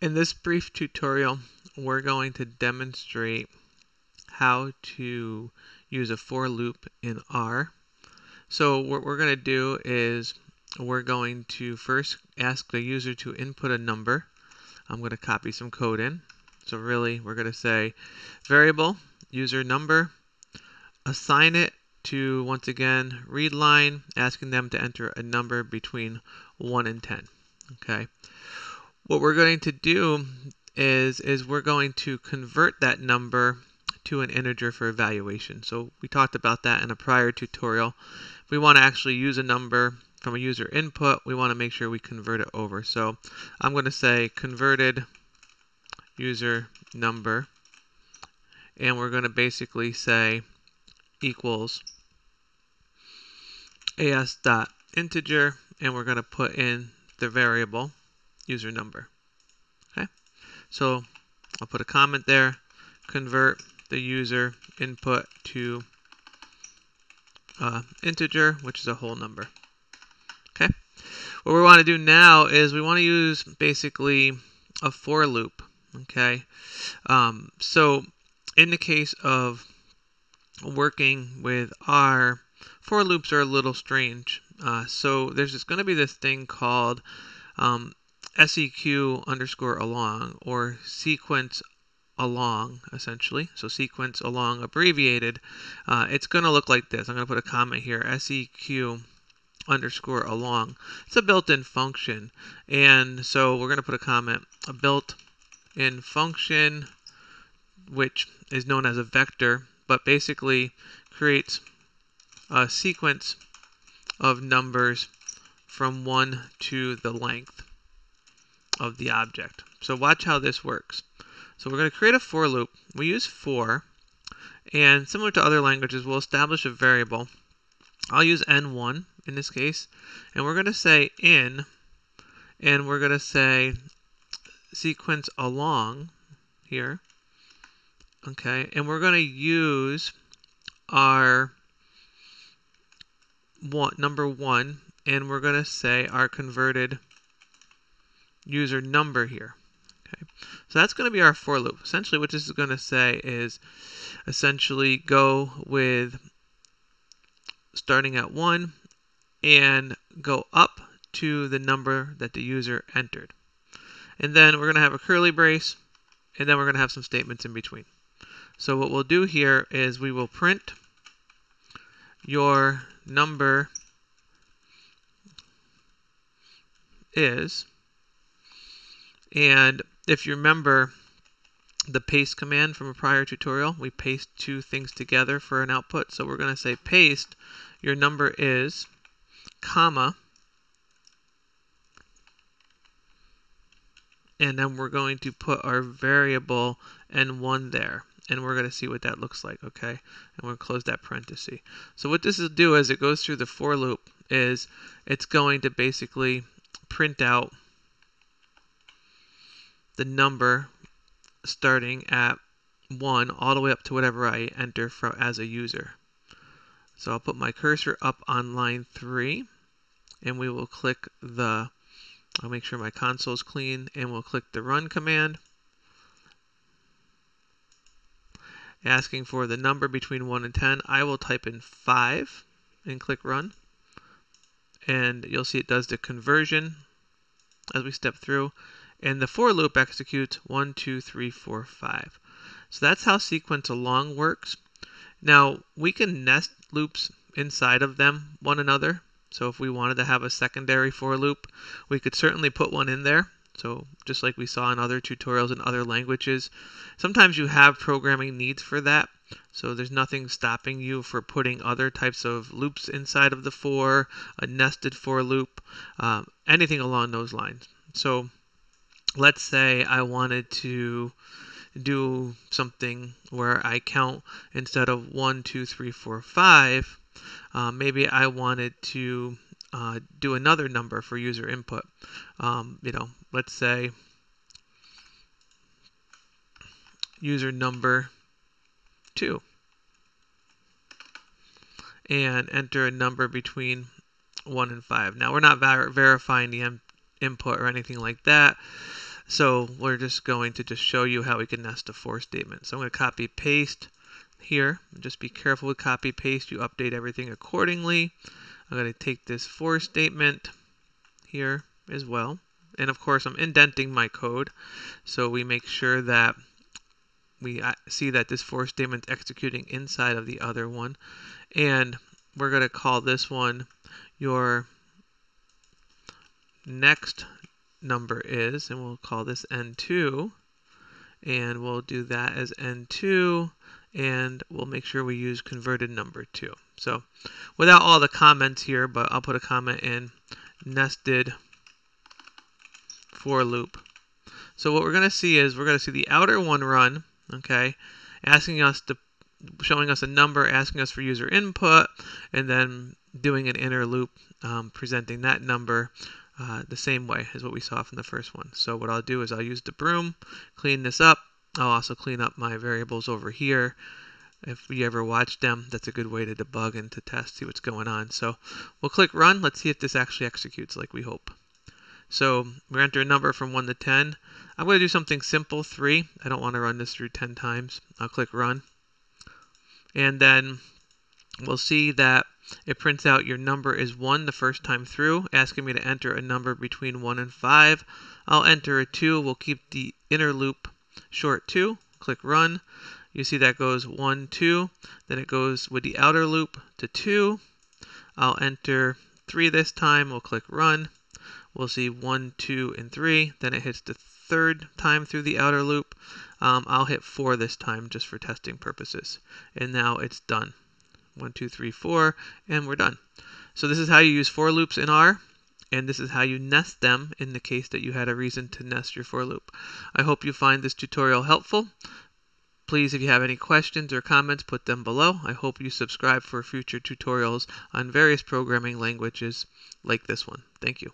In this brief tutorial, we're going to demonstrate how to use a for loop in R. So what we're going to do is we're going to first ask the user to input a number. I'm going to copy some code in. So really, we're going to say variable user number, assign it to, once again, read line, asking them to enter a number between 1 and 10. Okay. What we're going to do is, is we're going to convert that number to an integer for evaluation. So we talked about that in a prior tutorial. If we want to actually use a number from a user input, we want to make sure we convert it over. So I'm going to say converted user number, and we're going to basically say equals as dot integer, and we're going to put in the variable user number. Okay, so I'll put a comment there, convert the user input to uh, integer, which is a whole number. Okay, what we want to do now is we want to use basically a for loop. Okay, um, so in the case of working with R, for loops are a little strange. Uh, so there's just going to be this thing called um, seq underscore along or sequence along essentially. So sequence along abbreviated. Uh, it's going to look like this. I'm going to put a comment here seq underscore along. It's a built-in function. And so we're going to put a comment a built-in function which is known as a vector but basically creates a sequence of numbers from 1 to the length of the object. So watch how this works. So we're going to create a for loop. We use for, and similar to other languages, we'll establish a variable. I'll use n1 in this case, and we're going to say in, and we're going to say sequence along here, okay, and we're going to use our one, number one, and we're going to say our converted user number here. Okay, so that's going to be our for loop. Essentially, what this is going to say is essentially go with starting at one and go up to the number that the user entered. And then we're going to have a curly brace, and then we're going to have some statements in between. So what we'll do here is we will print your number is and if you remember the paste command from a prior tutorial, we paste two things together for an output. So we're going to say paste, your number is, comma, and then we're going to put our variable n1 there. And we're going to see what that looks like okay? And we're going to close that parenthesis. So what this will do as it goes through the for loop is it's going to basically print out the number starting at 1 all the way up to whatever I enter from as a user. So I'll put my cursor up on line 3 and we will click the I'll make sure my console is clean and we'll click the run command asking for the number between 1 and 10. I will type in 5 and click run and you'll see it does the conversion as we step through and the for loop executes 1, 2, 3, 4, 5. So that's how sequence along works. Now, we can nest loops inside of them one another. So if we wanted to have a secondary for loop, we could certainly put one in there. So just like we saw in other tutorials in other languages, sometimes you have programming needs for that. So there's nothing stopping you for putting other types of loops inside of the for, a nested for loop, um, anything along those lines. So let's say I wanted to do something where I count instead of one, two, three, four, five. Uh, maybe I wanted to uh, do another number for user input. Um, you know, let's say user number 2 and enter a number between 1 and 5. Now we're not ver verifying the input or anything like that. So we're just going to just show you how we can nest a for statement. So I'm going to copy paste here. Just be careful with copy paste. You update everything accordingly. I'm going to take this for statement here as well. And of course, I'm indenting my code. So we make sure that we uh, see that this for statement is executing inside of the other one. And we're going to call this one your next number is, and we'll call this n2. And we'll do that as n2 and we'll make sure we use converted number too. So without all the comments here, but I'll put a comment in nested for loop. So what we're going to see is we're going to see the outer one run, okay, asking us to showing us a number, asking us for user input, and then doing an inner loop, um, presenting that number uh, the same way as what we saw from the first one. So what I'll do is I'll use the broom, clean this up, I'll also clean up my variables over here. If you ever watch them, that's a good way to debug and to test, see what's going on. So we'll click run. Let's see if this actually executes like we hope. So we enter a number from 1 to 10. I'm going to do something simple, 3. I don't want to run this through 10 times. I'll click run. And then we'll see that it prints out your number is 1 the first time through, asking me to enter a number between 1 and 5. I'll enter a 2. We'll keep the inner loop short 2, click run. You see that goes 1, 2. Then it goes with the outer loop to 2. I'll enter 3 this time. We'll click run. We'll see 1, 2, and 3. Then it hits the third time through the outer loop. Um, I'll hit 4 this time just for testing purposes. And now it's done. 1, 2, 3, 4, and we're done. So this is how you use for loops in R and this is how you nest them in the case that you had a reason to nest your for loop. I hope you find this tutorial helpful. Please, if you have any questions or comments, put them below. I hope you subscribe for future tutorials on various programming languages like this one. Thank you.